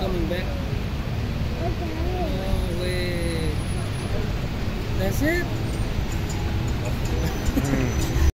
coming back. Okay. No way. That's it? Hmm.